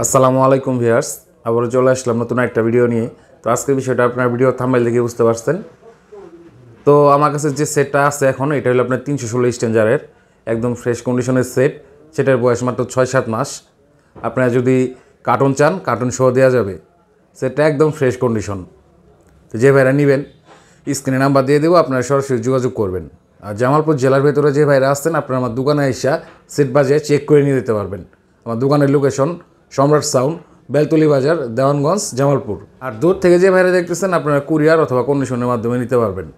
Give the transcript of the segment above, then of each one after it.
আসসালামু আলাইকুম ভিউয়ার্স, আবারও চলে আসলাম নতুন একটা ভিডিও নিয়ে। তো আজকের বিষয়টা আপনার ভিডিও থাম্বাইল দেখে বুঝতে পারছেন। তো আমার কাছে যে সেটটা আছে এখন, এটা হলো আপনার তিনশো ষোলো স্ট্যান্ডারের একদম ফ্রেশ কন্ডিশনের সেট। সেটার বয়স মাত্র ছয় সাত মাস। আপনারা যদি কার্টুন চান, কার্টুন সহ দেওয়া যাবে। সেটটা একদম ফ্রেশ কন্ডিশন। তো যে ভাইরা নেবেন, স্ক্রিনে নাম্বার দিয়ে দেবো, আপনারা সরাসরি যোগাযোগ করবেন। আর জামালপুর জেলার ভেতরে যে ভাইরা আসছেন আপনারা আমার দোকানে এসে সেট বাজে চেক করে নিয়ে দিতে পারবেন। আমার দোকানের লোকেশন সম্রাট সাউন্ড, বেলতলি বাজার, দেওয়ানগঞ্জ, জামালপুর। আর দূর থেকে যে ভাইরা দেখতেছেন, আপনারা কুরিয়ার অথবা কন্ডিশনের মাধ্যমে নিতে পারবেন।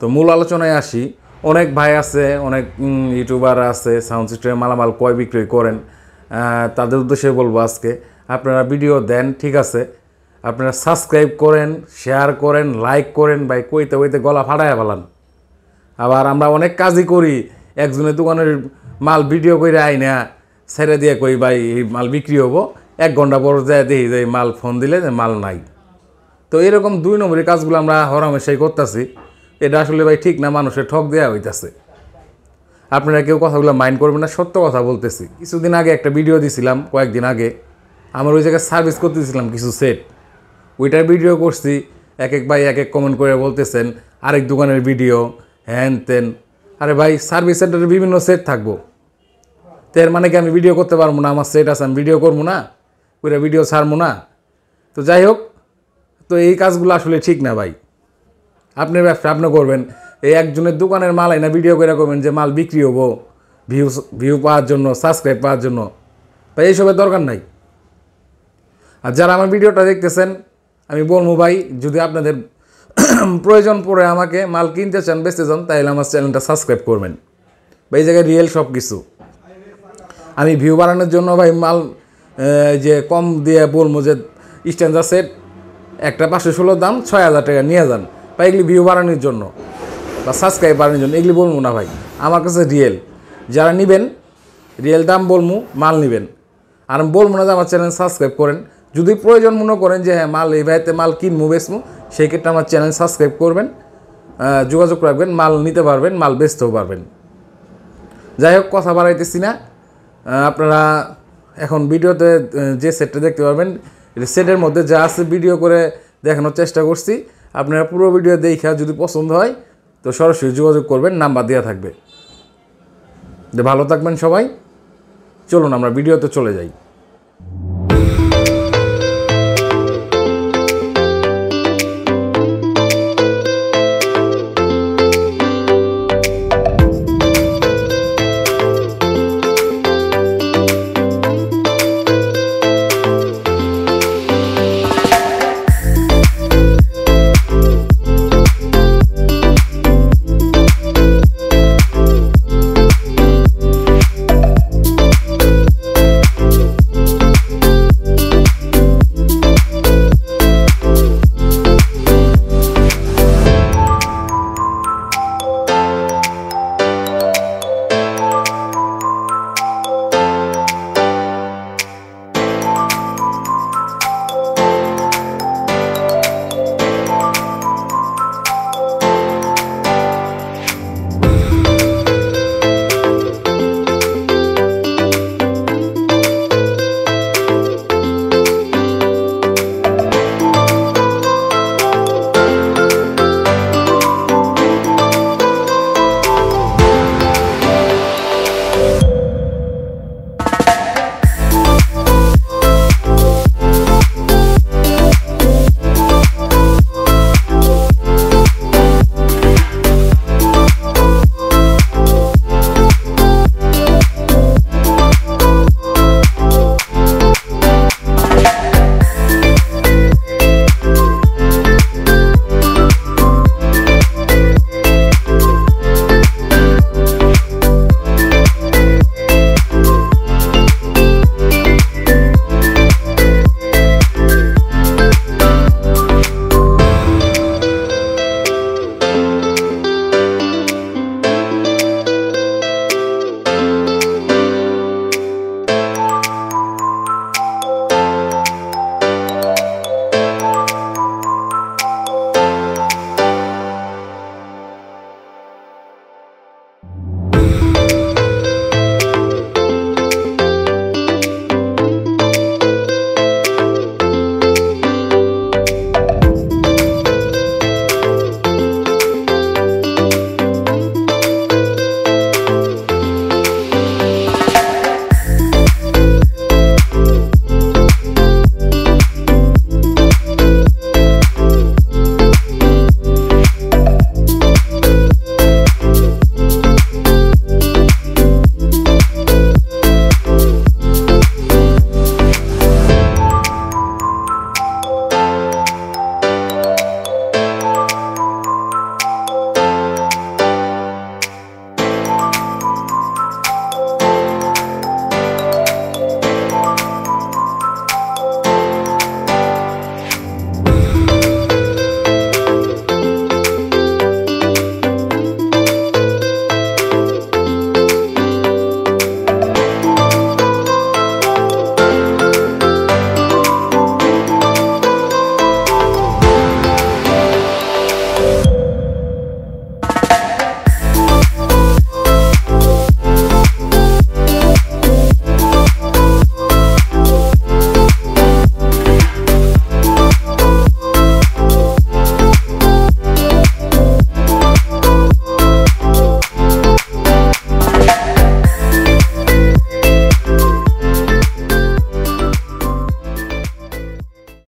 তো মূল আলোচনায় আসি, অনেক ভাই আছে, অনেক ইউটিউবার আছে সাউন্ড সিস্টেমে মালামাল কয় বিক্রয় করেন। তাদের উদ্দেশ্যে বলব আজকে, আপনারা ভিডিও দেন, ঠিক আছে? আপনারা সাবস্ক্রাইব করেন শেয়ার করেন লাইক করেন, ভাই, কইতে কইতে গলা ফাটায় ফেলান। আবার আমরা অনেক কাজই করি, একজনের দোকানের মাল ভিডিও করে আই না ছেড়ে দিয়ে কই, ভাই, এই মাল বিক্রি হব। এক ঘণ্টা পর যায় দেখি যে মাল ফোন দিলে যে মাল নাই। তো এরকম দুই নম্বরের কাজগুলো আমরা হরামেশাই করতেছি। এটা আসলে ভাই ঠিক না, মানুষের ঠক দেওয়া হইতাছে। আপনারা কেউ কথাগুলো মাইন্ড করবেন না, সত্য কথা বলতেছি। কিছুদিন আগে একটা ভিডিও দিছিলাম, কয়েকদিন আগে। আমার ওই জায়গায় সার্ভিস করতেছিলাম কিছু সেট। ওইটার ভিডিও করছি, এক এক ভাই এক এক কমেন্ট করে বলতেছেন, আরেক দোকানের ভিডিও, হ্যান তেন আরে ভাই, সার্ভিস সেন্টারে বিভিন্ন সেট থাকব। তো এর মানে কি আমি ভিডিও করতে পারব না? আমার সেট আছে, আমি ভিডিও করব না? ওইটা ভিডিও ছাড়বো না? তো যাই হোক, তো এই কাজগুলো আসলে ঠিক না ভাই। আপনি ব্যবসা, আপনি করবেন। এই একজনের দোকানের মাল না ভিডিও করে করবেন যে মাল বিক্রি হব ভিউ ভিউ পাওয়ার জন্য সাবস্ক্রাইব পাওয়ার জন্য। ভাই, এইসবের দরকার নাই। আর যারা আমার ভিডিওটা দেখতেছেন, আমি বলব ভাই, যদি আপনাদের প্রয়োজন পড়ে আমাকে মাল কিনতে চান, বেচতে চান, তাহলে আমার চ্যানেলটা সাবস্ক্রাইব করবেন। ভাই, এই জায়গায় রিয়েল সব কিছু আমি ভিউ বাড়ানোর জন্য ভাই মাল যে কম দিয়ে বলব যে স্ট্যান্ডার সেট একটা পাঁচশো ষোলো দাম ছয় হাজার টাকা, নিয়ে যান। বা এগুলি ভিউ বাড়ানোর জন্য বা সাবস্ক্রাইব বাড়ানোর জন্য, এগুলি বলব না ভাই। আমার কাছে রিয়েল যারা নেবেন রিয়েল দাম বলব, মাল নেবেন। আর আমি বলব না যে আমার চ্যানেল সাবস্ক্রাইব করেন। যদি প্রয়োজন মনে করেন যে হ্যাঁ মাল এই ভাইতে মাল কিনবো, বেচবো, সেই ক্ষেত্রে আমার চ্যানেল সাবস্ক্রাইব করবেন যোগাযোগ রাখবেন, মাল নিতে পারবেন, মাল বেচতেও পারবেন। যাই হোক, কথা বাড়াইতেছি না। আপনারা এখন ভিডিওতে যে সেটটা দেখতে পারবেন সেটের মধ্যে যা আছে ভিডিও করে দেখানোর চেষ্টা করছি। আপনারা পুরো ভিডিও দেখা যদি পছন্দ হয়, তো সরাসরি যোগাযোগ করবেন, নাম্বার দেওয়া থাকবে। ভালো থাকবেন সবাই। চলুন আমরা ভিডিওতে চলে যাই।